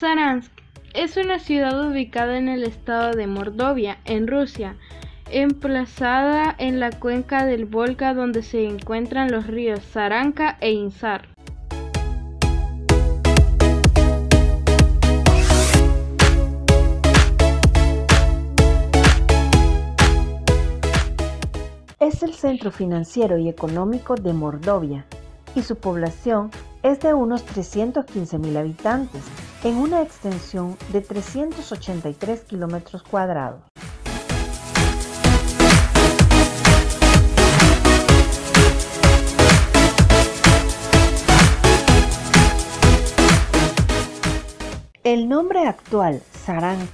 Saransk es una ciudad ubicada en el estado de Mordovia, en Rusia, emplazada en la cuenca del Volga donde se encuentran los ríos Saranka e Insar. Es el centro financiero y económico de Mordovia y su población es de unos 315.000 habitantes en una extensión de 383 kilómetros cuadrados. El nombre actual, Sarank,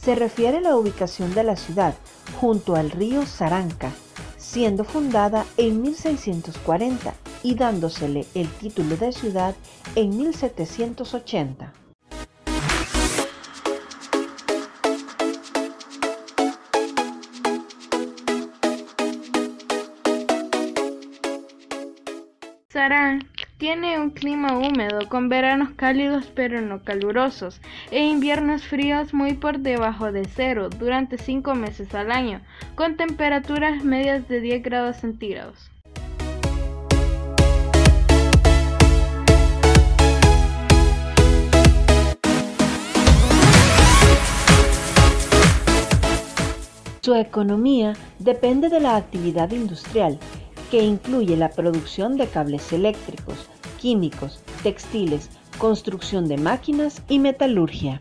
se refiere a la ubicación de la ciudad junto al río Saranka, siendo fundada en 1640 y dándosele el título de ciudad en 1780. Saransk tiene un clima húmedo, con veranos cálidos pero no calurosos, e inviernos fríos muy por debajo de cero durante cinco meses al año, con temperaturas medias de 10 grados centígrados. Su economía depende de la actividad industrial, que incluye la producción de cables eléctricos, químicos, textiles, construcción de máquinas y metalurgia.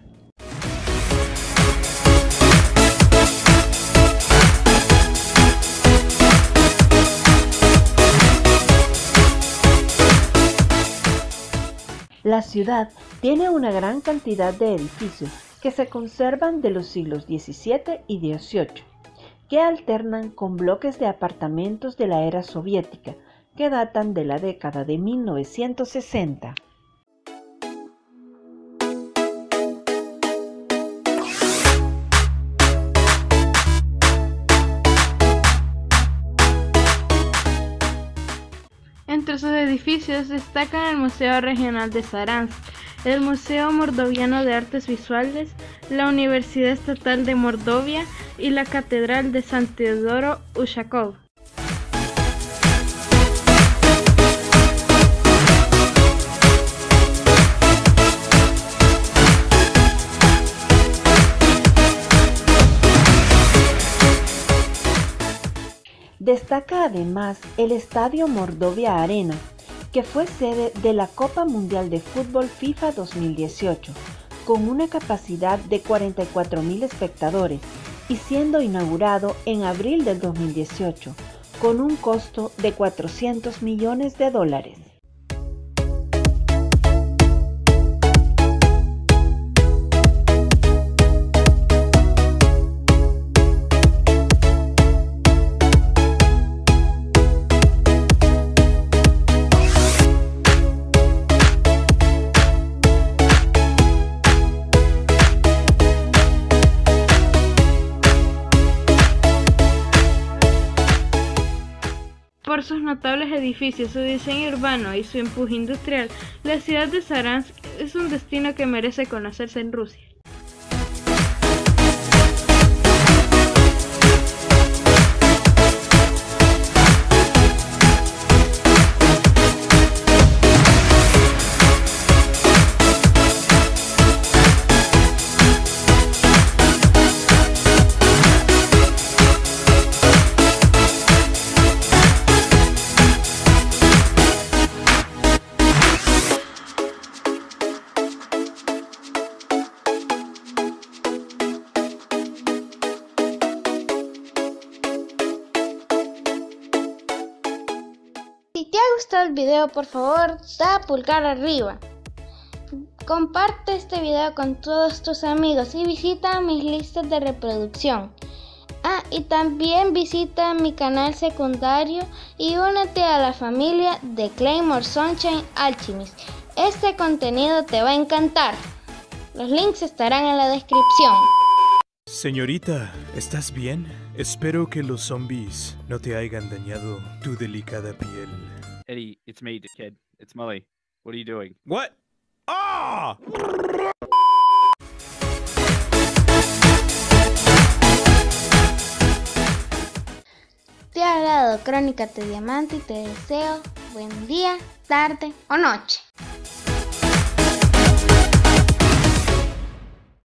La ciudad tiene una gran cantidad de edificios que se conservan de los siglos XVII y XVIII que alternan con bloques de apartamentos de la era soviética que datan de la década de 1960. Entre sus edificios destacan el Museo Regional de Saransk, el Museo Mordoviano de Artes Visuales, la Universidad Estatal de Mordovia y la Catedral de San Teodoro Ushakov. Destaca además el Estadio Mordovia Arena, que fue sede de la Copa Mundial de Fútbol FIFA 2018, con una capacidad de 44.000 espectadores y siendo inaugurado en abril del 2018, con un costo de 400 millones de dólares. Notables edificios, su diseño urbano y su empuje industrial, la ciudad de Saransk es un destino que merece conocerse en Rusia. Gustado el video, por favor, da pulgar arriba. Comparte este video con todos tus amigos y visita mis listas de reproducción. Ah, y también visita mi canal secundario y únete a la familia de Claymore Sunshine Alchemist. Este contenido te va a encantar. Los links estarán en la descripción. Señorita, ¿estás bien? Espero que los zombies no te hayan dañado tu delicada piel. Eddie, it's me, kid. It's Molly. What are you doing? What? Ah! Oh! Te ha hablado Crónica de Diamante y te deseo buen día, tarde o noche.